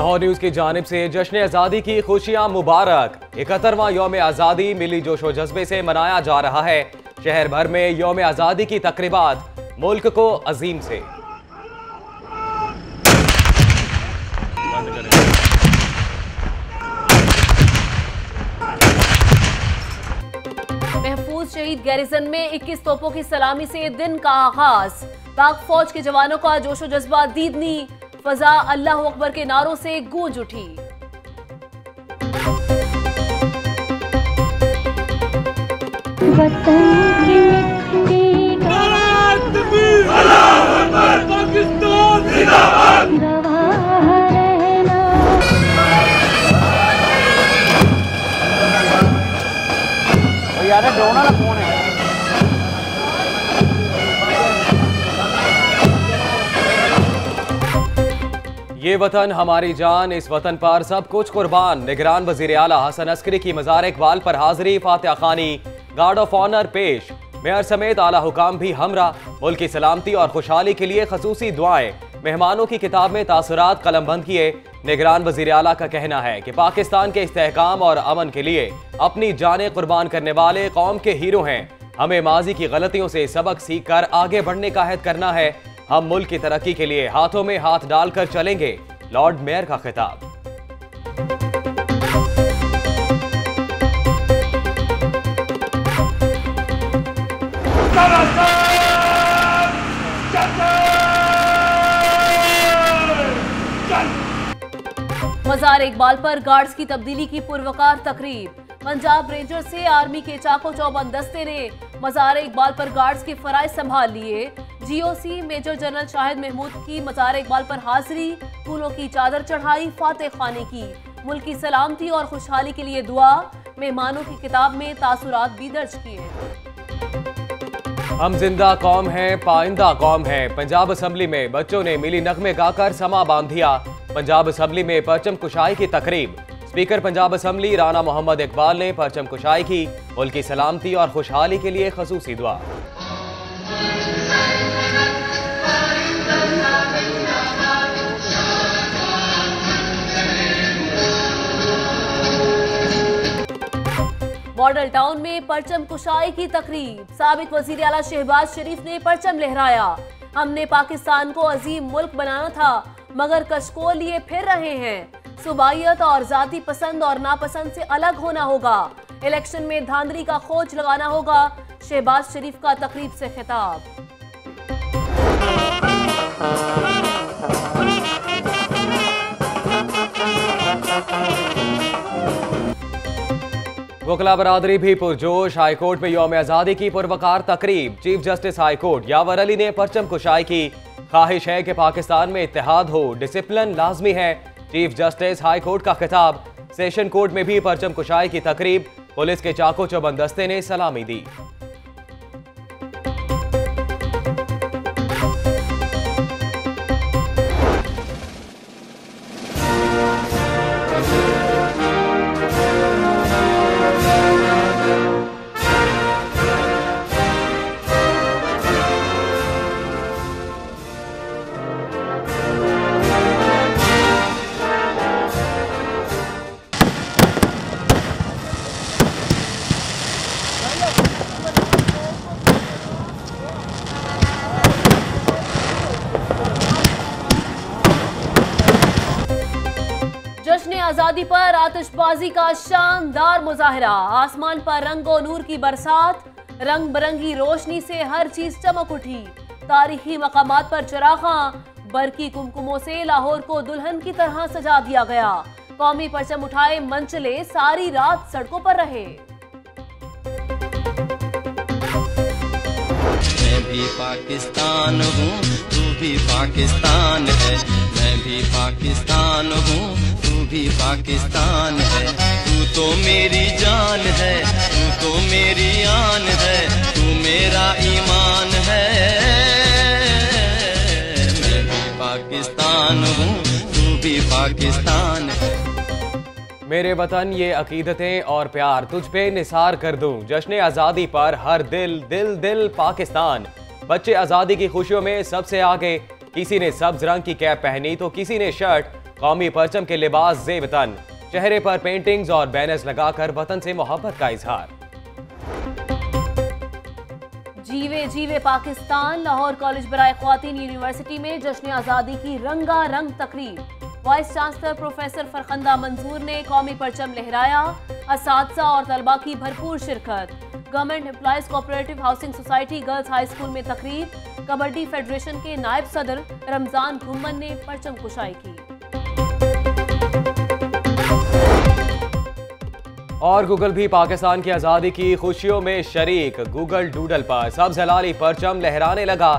Lahore news की जानब से जश्न आज़ादी की खुशियाँ मुबारक। इकहत्तरवा योम आज़ादी मिली जोशो जज्बे से मनाया जा रहा है। शहर भर में योम आज़ादी की तकरीबात मुल्क को अजीम से। महफूज शहीद गैरिजन में 21 तोपों की सलामी से दिन का आगाज़। पाक फौज के जवानों का जोशो जज्बा दीदनी फजा अल्लाह अकबर के नारों से गूंज उठी। यार ड्रोन वाला फ़ोन है। ये वतन, हमारी जान, इस वतन पर सब कुछ कुर्बान। निगरान वज़ीर आला हसन अस्करी की मजार इकबाल पर हाजिरी फातह खानी। गार्ड ऑफ़ ऑनर पेश। मेयर समेत आला हुकाम भी हमरा। मुल्क की सलामती और खुशहाली के लिए खसूसी दुआएँ। मेहमानों की किताब में तासुरात कलम बंद किए। निगरान वज़ीर आला का कहना है कि पाकिस्तान के इस्तेहकाम और अमन के लिए अपनी जानें कुर्बान करने वाले कौम के हीरो हैं। हमें माजी की गलतियों से सबक सीख कर आगे बढ़ने का अहद करना है। हम मुल्क की तरक्की के लिए हाथों में हाथ डालकर चलेंगे। लॉर्ड मेयर का खिताब। मजार इकबाल पर गार्ड्स की तब्दीली की पुरवकार तकरीब। पंजाब रेंजर्स से आर्मी के चाको चौबंद दस्ते ने मजार इकबाल पर गार्ड्स के फराइज संभाल लिए। GOC major general Shahid Mahmood की मजार इकबाल पर हाजिरी, फूलों की चादर चढ़ाई फातह खाने की। मुल्क की सलामती और खुशहाली के लिए दुआ, मेहमानों की किताब में तासुरात भी दर्ज किए। हम ज़िंदा कौम हैं, पाइंदा कौम हैं। पंजाब असम्बली में बच्चों ने मिली नगमे गाकर समा बाँध दिया। पंजाब असम्बली में परचम कुशाई की तकरीब। स्पीकर पंजाब असम्बली राना मोहम्मद इकबाल ने परचम कुशाई की। मुल्क की सलामती और खुशहाली के लिए खसूसी दुआ। मॉडल टाउन में परचम कुशाई की तकरीब। साबिक वज़ीर अला शहबाज शरीफ ने परचम लहराया। हमने पाकिस्तान को अजीम मुल्क बनाना था, मगर कशकोल लिए फिर रहे हैं। सुबाइत और जाति पसंद और नापसंद से अलग होना होगा। इलेक्शन में धांधली का खोज लगाना होगा, शहबाज शरीफ का तकरीब से खिताब। वकला बरादरी भी पुरजोश। हाईकोर्ट में योम आज़ादी की पुरवकार तकरीब। Chief justice high court Yawar Ali ने परचम कुशाई की। ख्वाहिश है कि पाकिस्तान में इतिहाद हो। डिसिप्लिन लाजमी है। चीफ जस्टिस हाईकोर्ट का खिताब। सेशन कोर्ट में भी परचम कुशाई की तकरीब। पुलिस के चाको चौबंदस्ते ने सलामी दी। आज़ादी पर आतिशबाजी का शानदार मुजाहरा। आसमान पर रंगो नूर की बरसात रंग बिरंगी रोशनी से हर चीज़ चमक उठी। तारीखी मकाम पर चरागा बरकी कुमकुमों से लाहौर को दुल्हन की तरह सजा दिया गया। कौमी परचम उठाए मंचले सारी रात सड़कों पर रहे। मैं भी पाकिस्तान हूँ, तू भी पाकिस्तान है। मैं भी पाकिस्तान हूँ भी पाकिस्तान है। तू तो मेरी जान है, तू तो मेरी आन है, तू मेरा ईमान है। मैं भी पाकिस्तान हूँ, तू भी पाकिस्तान है। मेरे वतन, ये अकीदतें और प्यार तुझ पे निसार कर दूँ। जश्न आज़ादी पर हर दिल दिल दिल पाकिस्तान। बच्चे आज़ादी की खुशियों में सबसे आगे। किसी ने सब्ज रंग की कैप पहनी तो किसी ने शर्ट कौमी परचम के लिबास जेब तन। चेहरे पर पेंटिंग्स और बैनर्स लगाकर वतन से मोहब्बत का इजहार। जीवे जीवे पाकिस्तान, लाहौर कॉलेज बराए खातन यूनिवर्सिटी में जश्न आज़ादी की रंगा रंग तकरीब। वाइस चांसलर प्रोफेसर फरखंदा मंजूर ने कौमी परचम लहराया। इस और तलबा की भरपूर शिरकत। Government employees cooperative housing society girls high school में तकरीब। कबड्डी फेडरेशन के नायब सदर रमज़ान घुम्मन ने परचम कुशाई की। और गूगल भी पाकिस्तान की आज़ादी की खुशियों में शरीक, गूगल डूडल पर। सब जलाली परचम लहराने लगा।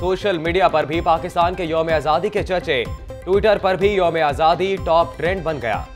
सोशल मीडिया पर भी पाकिस्तान के योम आज़ादी के चर्चे। ट्विटर पर भी योम आज़ादी टॉप ट्रेंड बन गया।